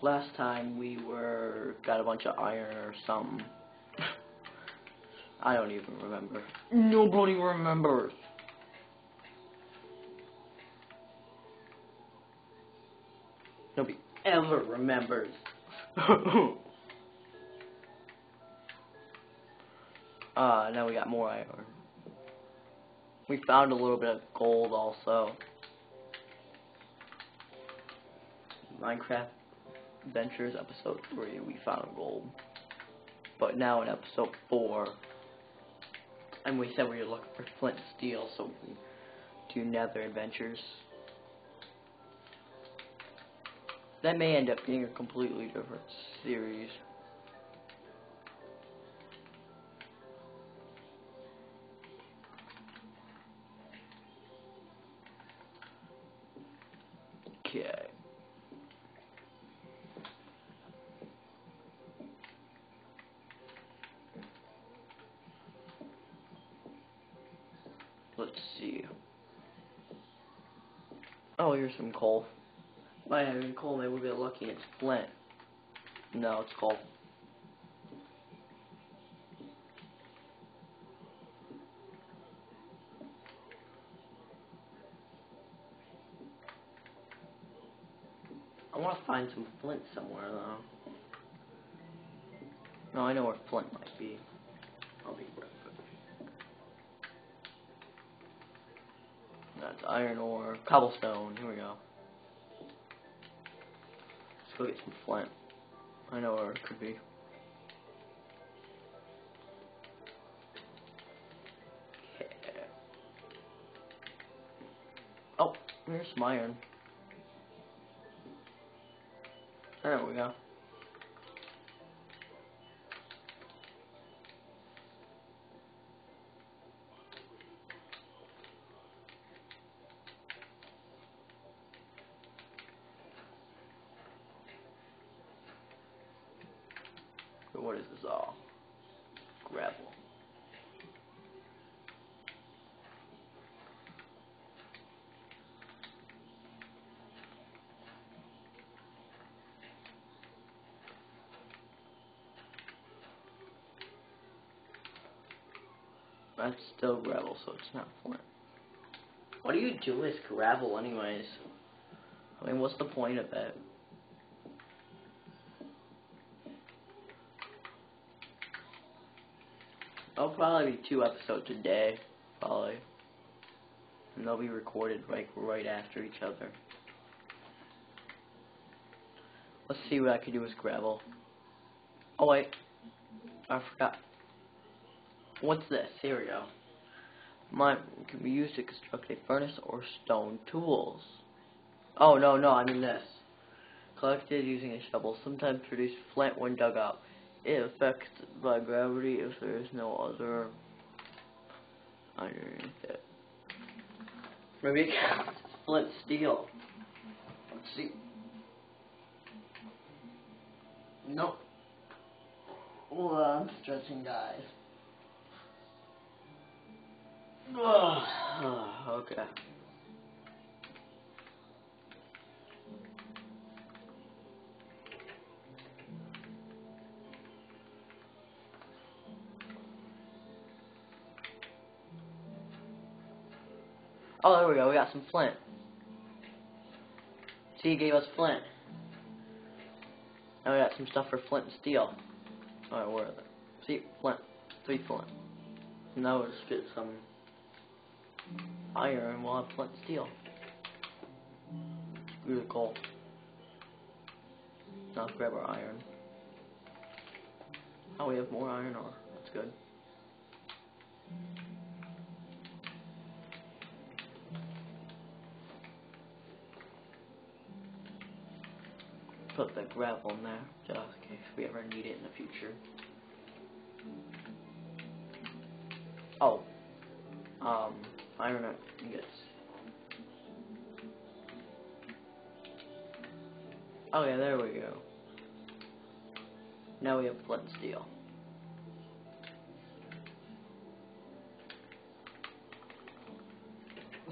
Last time we were got a bunch of iron or something. I don't even remember. Nobody remembers. Nobody ever remembers. uh, now we got more iron. We found a little bit of gold also. Minecraft Adventures episode 3, we found gold. But now in episode 4, and we said we were looking for flint and steel, so we do nether adventures. That may end up being a completely different series. Oh, here's some coal. By having coal, maybe we'll get lucky. It's flint. No, it's coal. I want to find some flint somewhere, though. No, I know where flint might be. I'll be right That's iron ore. Cobblestone. Here we go. Let's go get some flint. I know where it could be. Okay. Oh, here's some iron. There we go. That's still gravel, so it's not flint. What do you do with gravel anyways? I mean, what's the point of it? There'll probably be two episodes a day, probably. And they'll be recorded like right after each other. Let's see what I can do with gravel. Oh wait, I forgot. What's this? Go. Mine can be used to construct a furnace or stone tools. Oh no, no, I mean this. Collected using a shovel, sometimes produce flint when dug out. It affects by gravity if there is no other underneath it. Maybe it's flint steel. Let's see. Nope. Well, I'm stretching, guys. Oh, okay. Oh, there we go. We got some flint. See, he gave us flint. Now we got some stuff for flint and steel. Alright, where are they? See, flint. Three flint. Now let's get some iron we'll have flint and steel. Screw the coal. Now let's grab our iron. Oh, we have more iron ore. That's good. Put the gravel in there, just in case we ever need it in the future. Oh. Um, Oh yeah, there we go. Now we have flint steel.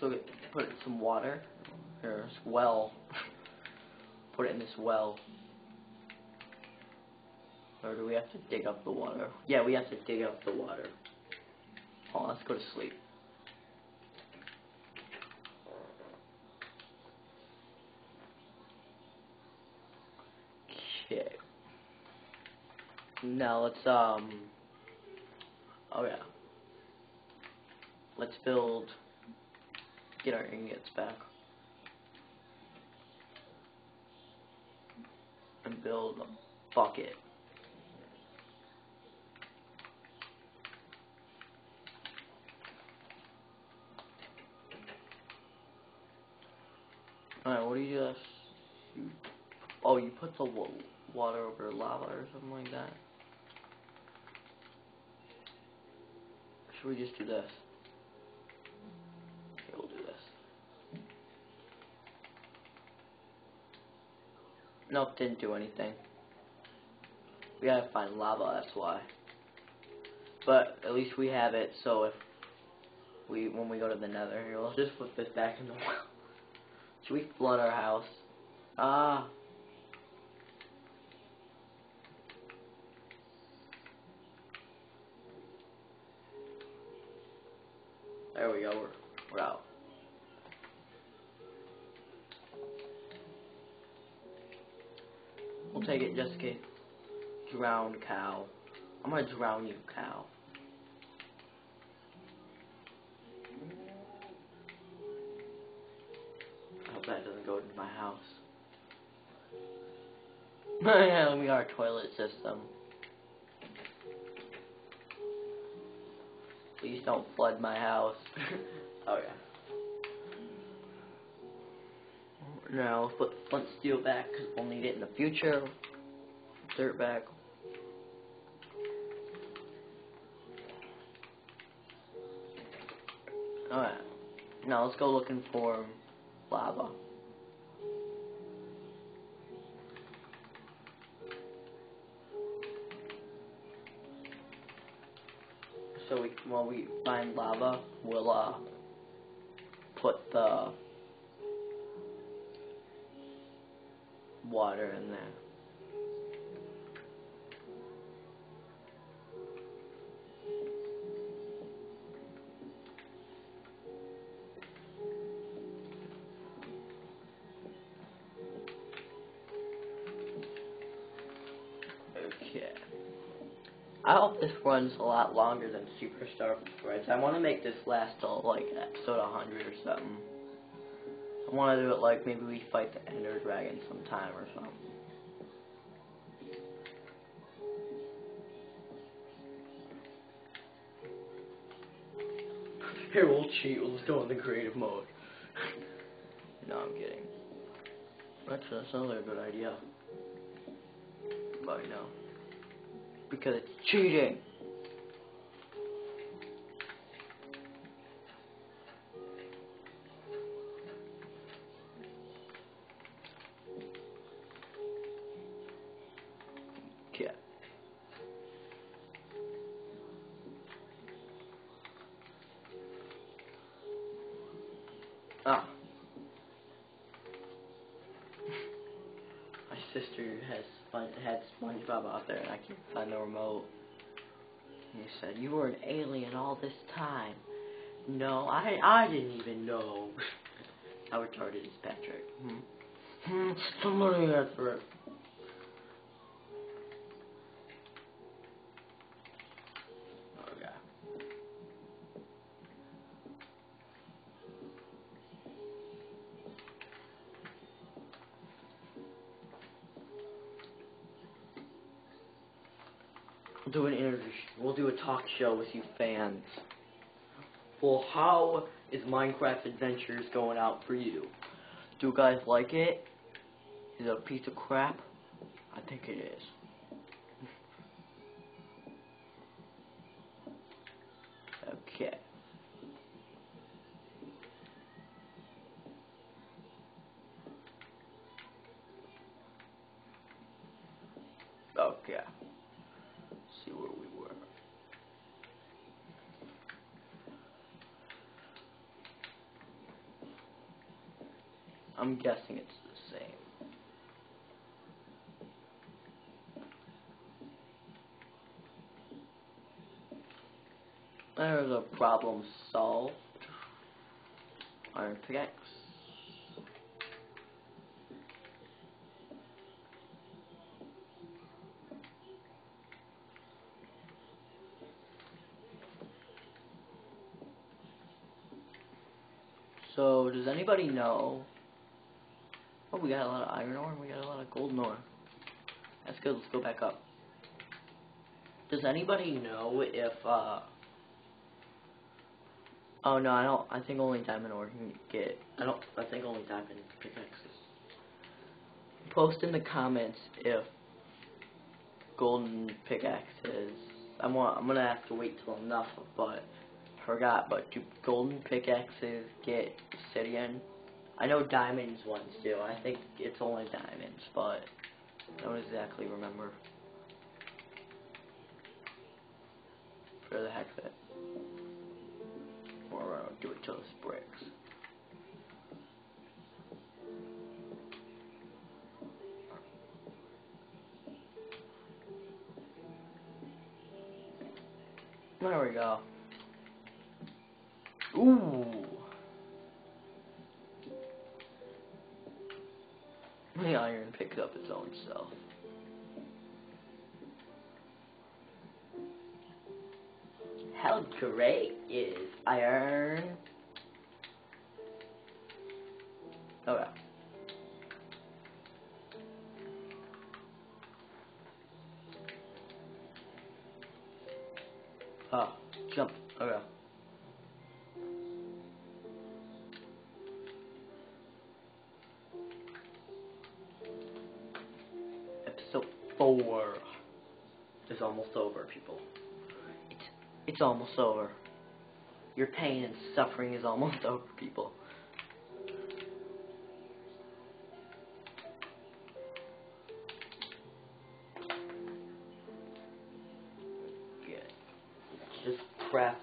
So we put in some water. Here's well. put it in this well. Or do we have to dig up the water? Yeah, we have to dig up the water. Oh, let's go to sleep. Okay. Now let's um oh yeah. Let's build get our ingots back. And build a bucket. Alright, what do you just oh you put the water over lava or something like that? Should we just do this? Okay, we'll do this. Nope, didn't do anything. We gotta find lava, that's why. But at least we have it, so if we when we go to the nether let's just put this back in the well. Should we flood our house? Ah. There we go, we're, we're out. We'll take it, case. Drowned cow. I'm gonna drown you, cow. I hope that doesn't go into my house. yeah, we our toilet system. Please don't flood my house. oh yeah. Now put the flint steel back because we'll need it in the future. Dirt back. Alright. Now let's go looking for lava. While we find lava, we'll uh put the water in there. I hope this runs a lot longer than Superstar Threads. I want to make this last till like episode 100 or something. I want to do it like maybe we fight the Ender Dragon sometime or something. Here, we'll cheat. We'll just go in the creative mode. no, I'm kidding. That's, that's another good idea. But no. Because it's cheating. Sister has had SpongeBob out there, and I can't find the remote. He said, "You were an alien all this time." No, I I didn't even know. How retarded is Patrick? Hmm. Hmm. Somebody for it. Do an interview. We'll do a talk show with you fans. Well, how is Minecraft Adventures going out for you? Do you guys like it? Is it a piece of crap? I think it is. I'm guessing it's the same. There's a problem solved. Iron pickaxe. So, does anybody know Oh, we got a lot of iron ore and we got a lot of golden ore. That's good. Let's go back up. Does anybody know if, uh... Oh, no, I don't. I think only diamond ore can get... I don't... I think only diamond pickaxes. Post in the comments if golden pickaxes... I'm, I'm gonna have to wait till enough, but... Forgot, but do golden pickaxes get obsidian? I know diamonds ones do. I think it's only diamonds, but... I don't exactly remember. For the heck of it. Or I'll do it till it's bricks. The iron picks up its own self. How great is iron? Okay. 4 is almost over, people. It's, it's almost over. Your pain and suffering is almost over, people. Good. Just craft.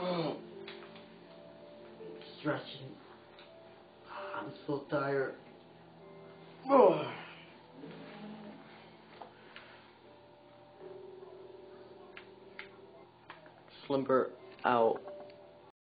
Stretching. I'm so tired. Slimber out.